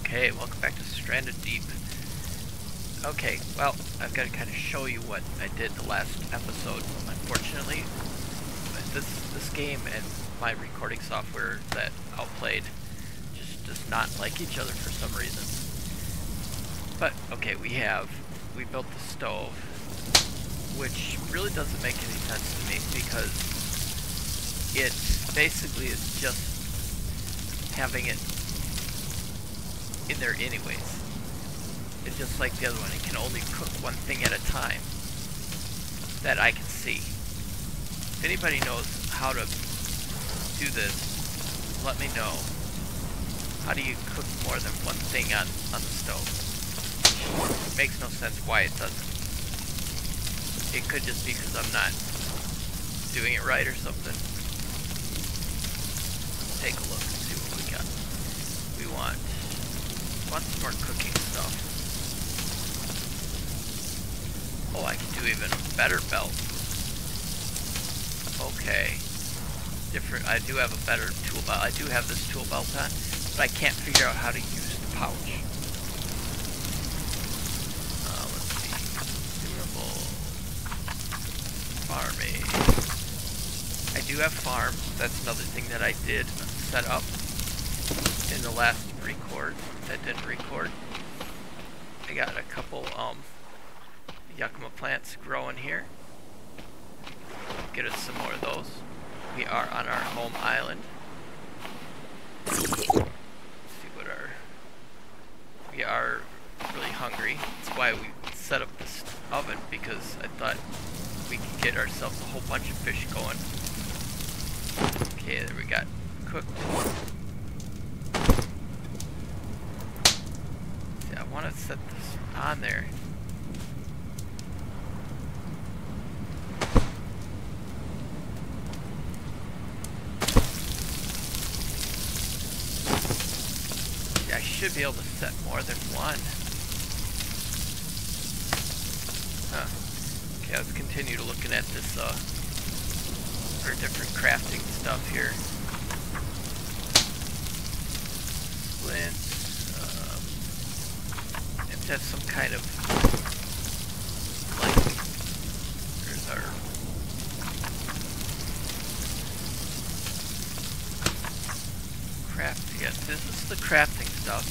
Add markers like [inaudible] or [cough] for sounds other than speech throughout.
Okay, welcome back to Stranded Deep. Okay, well, I've got to kind of show you what I did the last episode. Unfortunately, this this game and my recording software that outplayed just does not like each other for some reason. But, okay, we have, we built the stove, which really doesn't make any sense to me because it basically is just having it in there anyways. It's just like the other one, it can only cook one thing at a time that I can see. If anybody knows how to do this, let me know. How do you cook more than one thing on, on the stove? It makes no sense why it doesn't. It could just be because I'm not doing it right or something. Let's take a look and see what we got. We want, some more cooking stuff. Oh, I can do even a better belt. Okay. Different, I do have a better tool belt. I do have this tool belt on, but I can't figure out how to use the pouch. Uh, let's see. Durable. Farming. I do have farm. That's another thing that I did set up in the last record that didn't record. I got a couple um, Yakima plants growing here. Get us some more of those. We are on our home island. Let's see what our... We are really hungry. That's why we set up this oven, because I thought we could get ourselves a whole bunch of fish going. Okay, there we got cooked. See, I want to set this on there. I should be able to set more than one. Huh. Okay, let's continue to looking at this, uh, our different crafting stuff here. Have to have some kind of, like, there's our craft. Yes, this is the crafting stuff.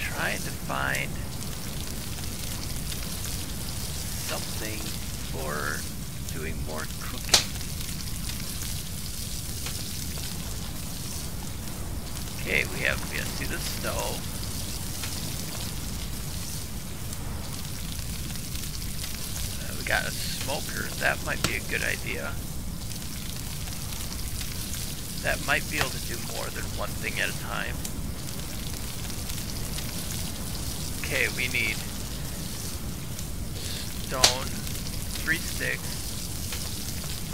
trying to find something for doing more cooking. Okay, we have, have see the stove. Uh, we got a smoker. That might be a good idea that might be able to do more than one thing at a time. Okay, we need stone, three sticks.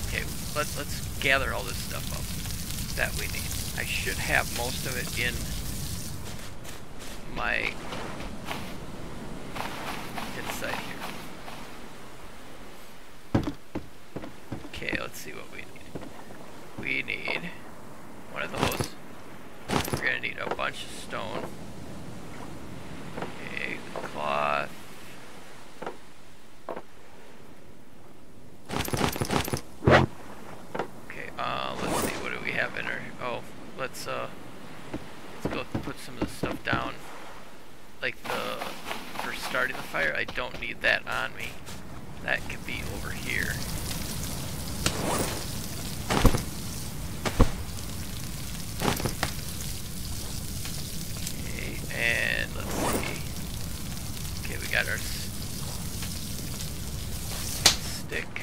Okay, let, let's gather all this stuff up that we need. I should have most of it in my inside here. Okay, let's see what we need. We need one of those. We're gonna need a bunch of stone. Okay, cloth. Okay, uh, let's see, what do we have in our, oh, let's, uh, let's go put some of the stuff down. Like the, for starting the fire, I don't need that on me. That could be over here. And let's see. Okay, we got our stick.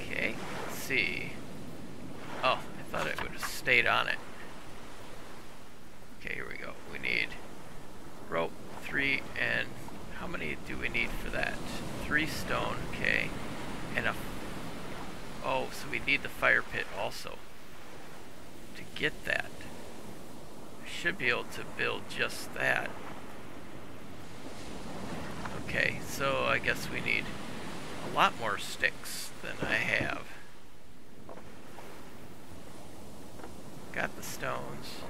Okay, let's see. Oh, I thought it would have stayed on it. Okay, here we go. We need rope, three, and how many do we need for that? Three stone, okay. And a Oh, so we need the fire pit also. To get that. Should be able to build just that. Okay, so I guess we need a lot more sticks than I have. Got the stones.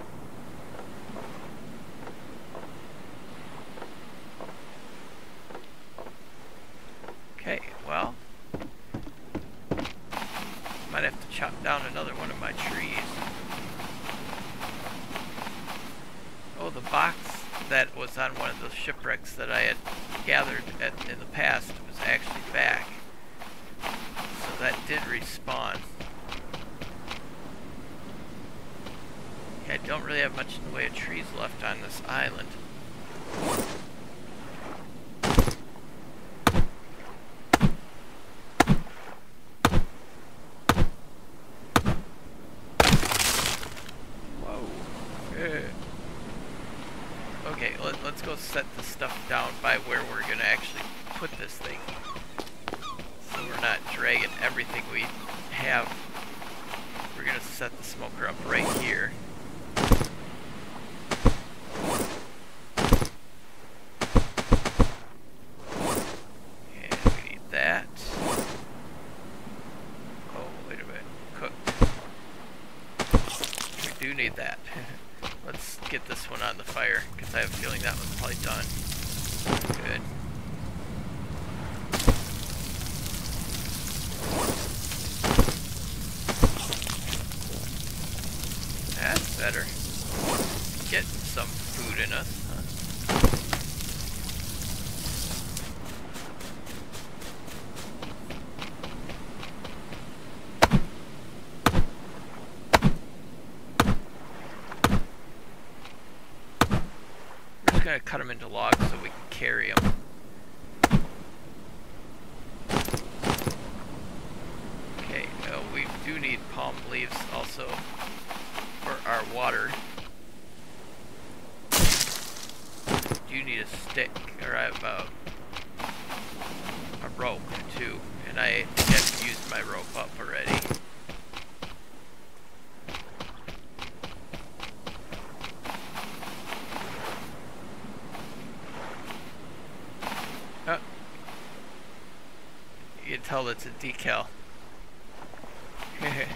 Okay, well. Might have to chop down another one of my trees. Oh, the box that was on one of those shipwrecks that I had gathered at, in the past was actually back. So that did respawn. Don't really have much in the way of trees left on this island. Whoa. Eh. Okay, let's go set the stuff down by where we're going to actually put this thing. So we're not dragging everything we have. We're going to set the smoker up right here. And we need that. Oh, wait a minute. Cooked. We do need that. Let's get this one on the fire, because I have a feeling that one's probably done. Good. That's better. Get some food in us. Gonna cut them into logs so we can carry them. Okay, uh, we do need palm leaves also for our water. Do need a stick, or I have a, a rope too, and I think I've used my rope up already. Tell it's a decal. [laughs] yeah,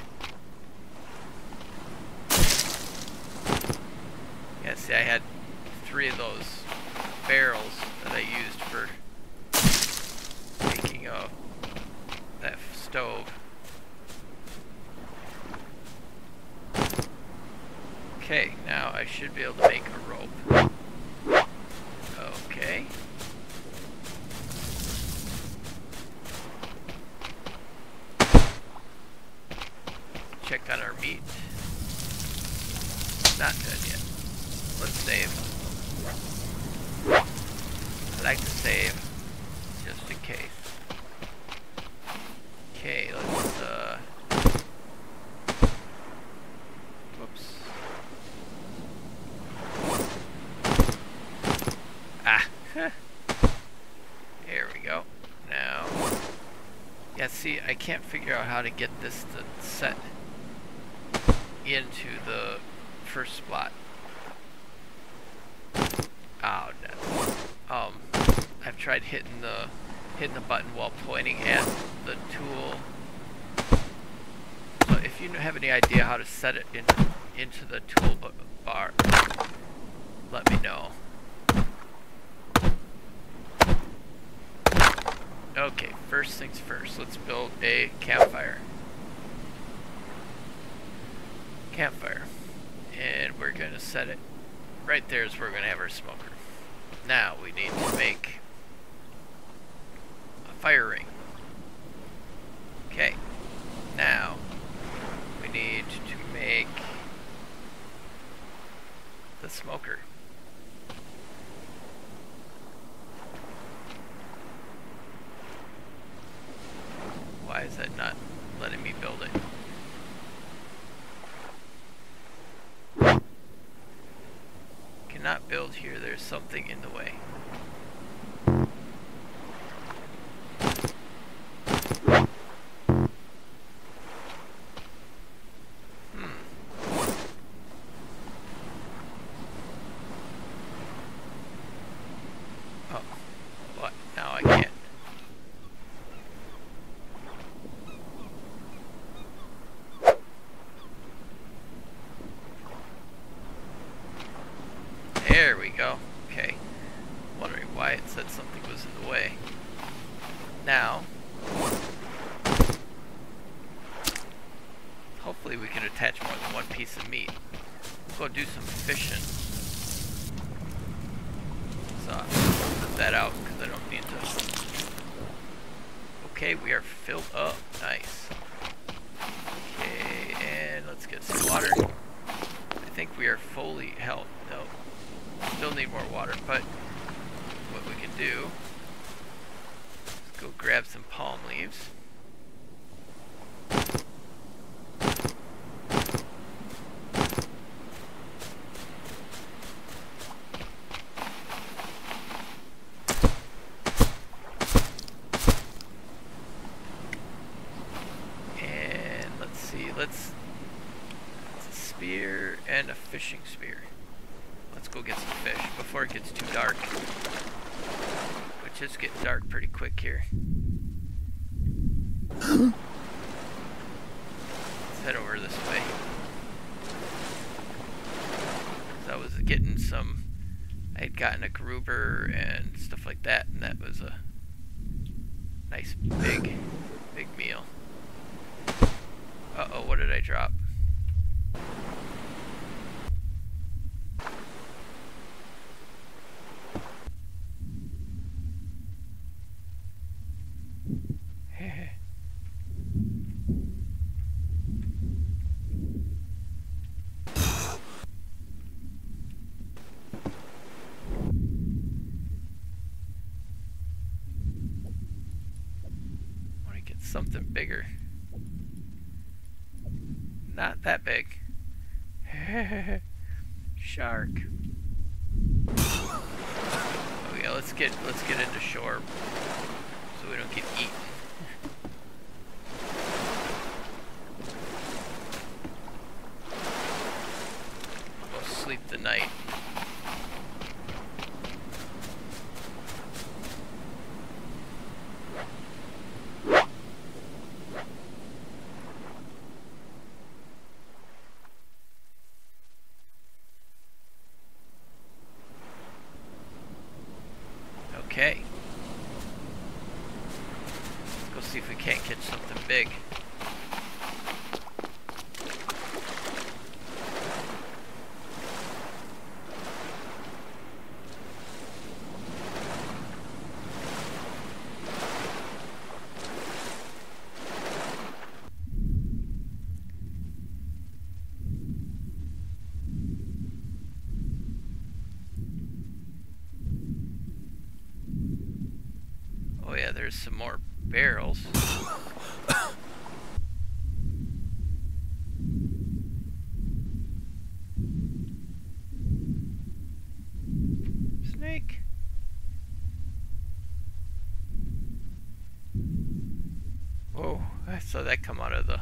see, I had three of those barrels that I used for making a, that stove. Okay, now I should be able to make a rope. Okay. check on our meat. Not done yet. Let's save. I like to save, just in case. Okay, let's, uh... Whoops. Ah! there we go. Now... Yeah, see, I can't figure out how to get this to set into the first spot. Oh, no. Um, I've tried hitting the hitting the button while pointing at the tool. So if you have any idea how to set it into into the tool bar, let me know. Okay, first things first, let's build a campfire campfire. And we're going to set it right there is where we're going to have our smoker. Now we need to make a fire ring. Okay. Now we need to make the smoker. Why is that not letting me build it? cannot build here, there's something in the way. There we go. Okay. Wondering why it said something was in the way. Now, hopefully we can attach more meat. Let's go do some fishing. So, put that out because I don't need to. Okay, we are filled up. Nice. Okay, and let's get some water. I think we are fully health. No, still need more water, but what we can do is go grab some palm leaves. And let's see, let's, it's a spear and a fishing spear. Let's go get some fish before it gets too dark. Which is getting dark pretty quick here. Let's head over this way. I was getting some, I had gotten a grouper and stuff like that, and that was a nice big, big meal. Uh-oh, what did I drop? Want to get something bigger. Not that big. [laughs] Shark. Oh yeah, let's get let's get into shore so we don't get eaten. [laughs] Go sleep the night. Okay. Let's go see if we can't catch something big. Oh yeah, there's some more barrels. Snake. Whoa, I saw that come out of the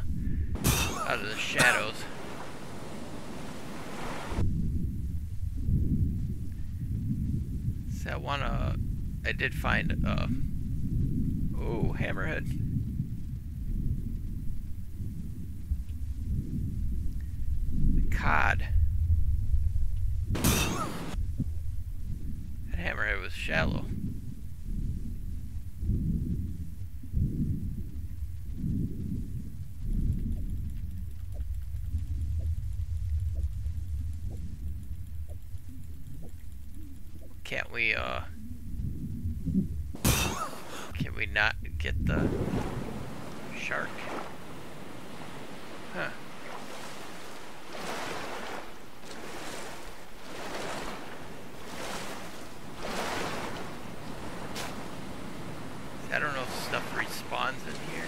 out of the shadows. So I wanna I did find uh oh hammerhead. The cod. That hammerhead was shallow. Can't we uh can we not get the shark? Huh. I don't know if stuff respawns in here.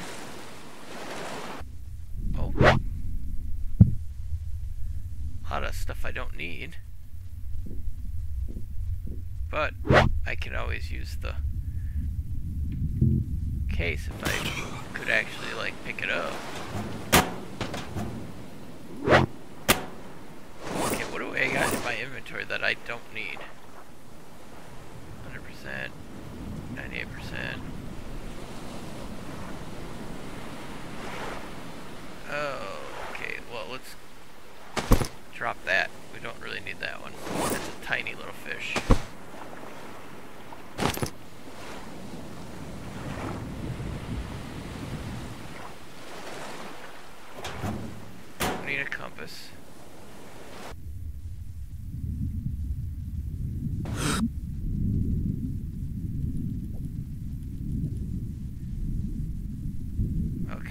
Oh. A lot of stuff I don't need. But I can always use the case if I could actually like pick it up. Okay, what do I got in my inventory that I don't need? 100%, 98%. Oh, okay, well let's drop that. We don't really need that one. It's a tiny little fish.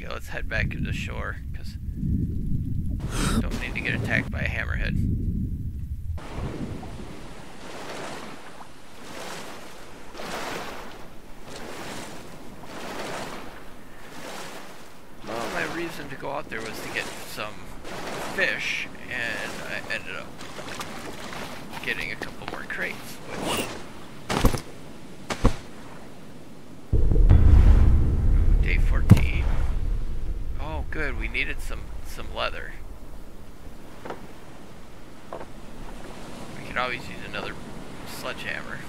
Okay, let's head back to the shore, because don't need to get attacked by a hammerhead. Well, my reason to go out there was to get some fish, and I ended up getting a couple more crates, which... needed some, some leather. We could always use another sledgehammer.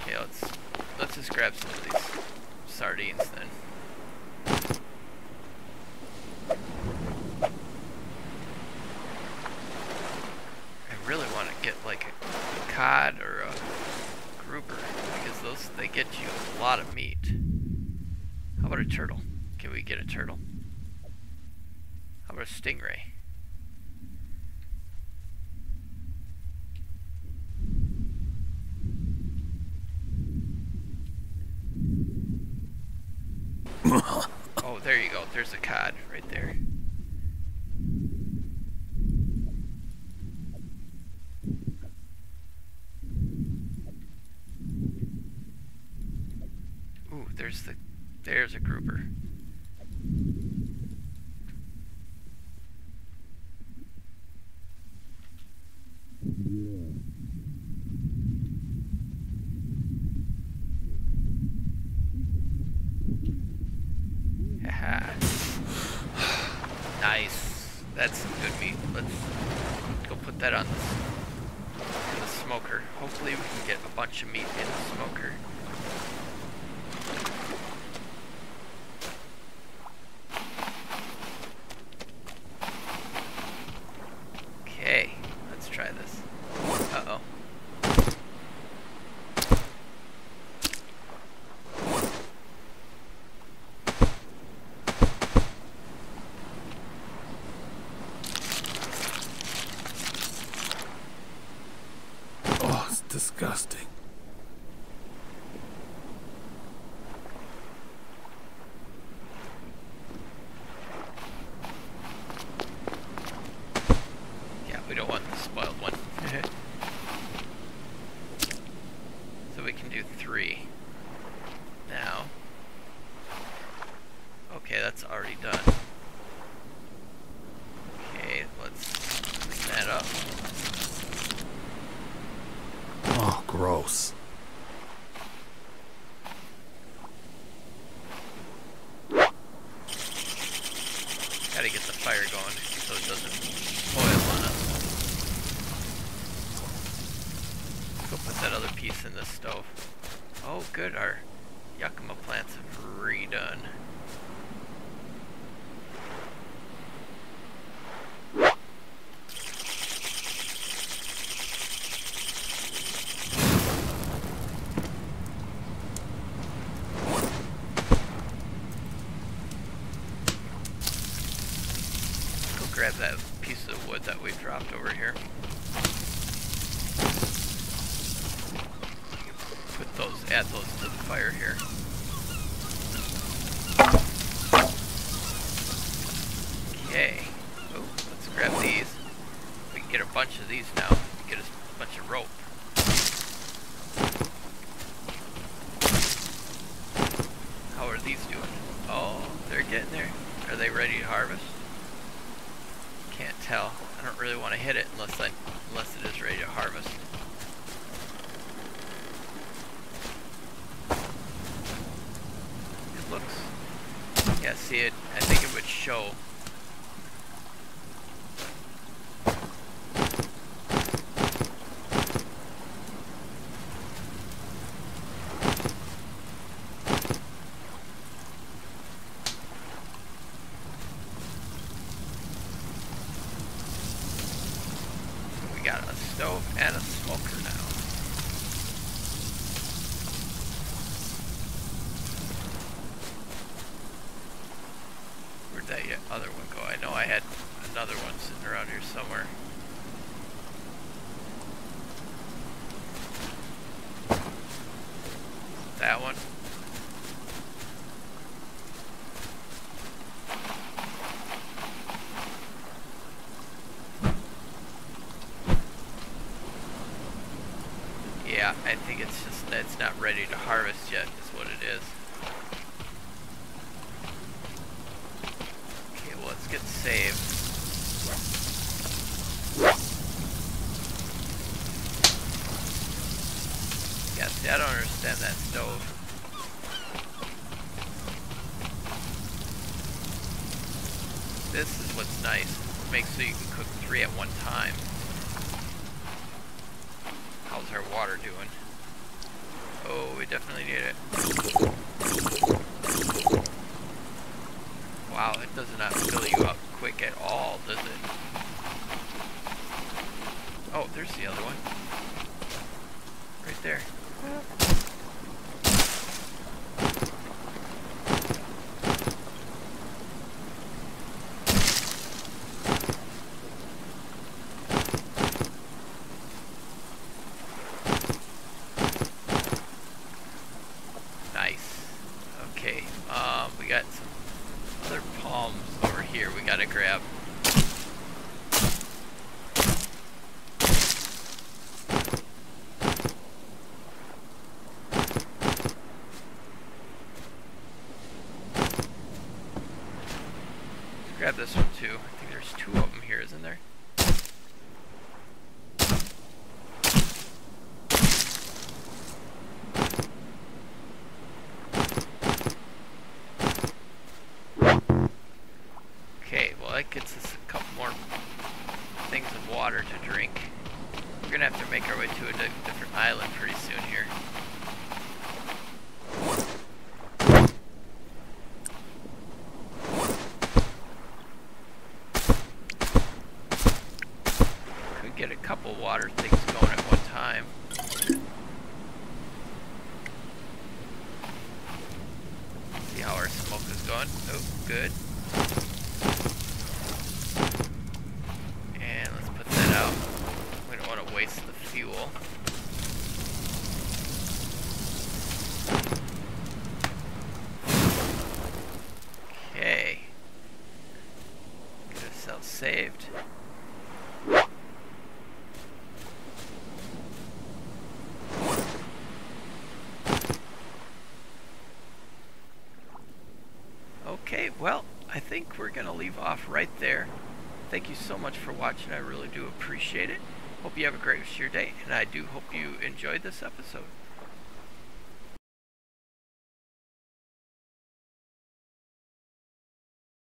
Okay, let's let's just grab some of these sardines then. I really want to get like a cod or a grouper because those they get you a lot of meat. How about a turtle? Can we get a turtle? How about a stingray? [laughs] oh, there you go. There's a cod right there. Ooh, there's the there's a grouper. Haha. nice. That's some good meat. Let's go put that on the, in the smoker. Hopefully we can get a bunch of meat in the smoker. Okay, let's try this. Uh-oh. Oh, it's disgusting. Yeah, we don't want the spoiled one. so we can do three. Now. Okay, that's already done. Okay, let's clean that up. Oh, gross. Gotta get the fire going so it doesn't spoil on us. Go put that other piece in the stove. Oh, good, our Yakima plants have redone. Go grab that piece of wood that we dropped over here. Put those, add those to the fire here. Okay. Oh, let's grab these. We can get a bunch of these now. Get a bunch of rope. How are these doing? Oh, they're getting there. Are they ready to harvest? Can't tell. I don't really want to hit it unless I unless it is ready to harvest. It looks yeah, see it I think it would show we got a stove and a smoker now. the other one go? I know I had another one sitting around here somewhere. That one. Yeah, I think it's just that it's not ready to harvest yet is what it is. Okay, well let's get saved. Yeah, see, I don't understand that stove. This is what's nice. It makes so you can cook three at one time. Our water doing? Oh, we definitely need it. Wow, it does not fill you up quick at all, does it? Oh, there's the other one. Right there. Nice. Okay, um, we got some other palms over here we gotta grab. Let's grab this one too. I think there's two of them here, isn't there? Okay, well that gets us a couple more things of water to drink. We're gonna have to make our way to a di different island pretty soon here. Could get a couple water things going at one time. See how our smoke is going. Oh, good. And let's put that out. We don't want to waste the fuel. Okay. Get ourselves saved. Okay, well, I think we're going to leave off right there. Thank you so much for watching. I really do appreciate it. Hope you have a great rest of your day, and I do hope you enjoyed this episode.